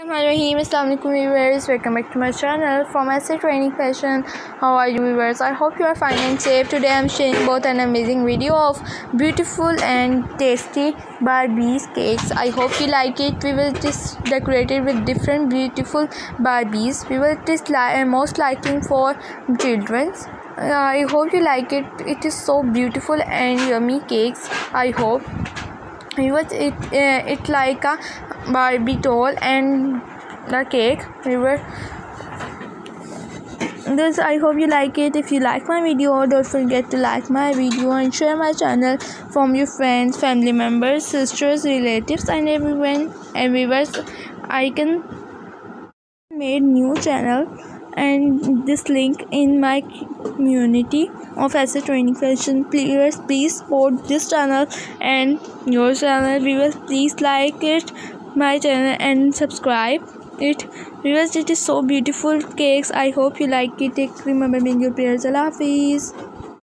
Assalamualaikum viewers. Welcome back to my channel. From SA trending fashion how are you viewers? I hope you are fine and safe. Today I'm sharing both an amazing video of beautiful and tasty Barbies cakes. I hope you like it. We will just decorate it with different beautiful Barbies. We will just li most liking for children uh, I hope you like it. It is so beautiful and yummy cakes. I hope it was it uh, it like a barbie doll and the cake. We were this i hope you like it. If you like my video don't forget to like my video and share my channel from your friends family members sisters relatives and everyone everywhere. I can made new channel and this link in my community of SA trending fashion please please support this channel and your channel viewers. Please like it my channel and subscribe it. Viewers it is so beautiful. Cakes i hope you like it. Remember being your prayers. Allah hafiz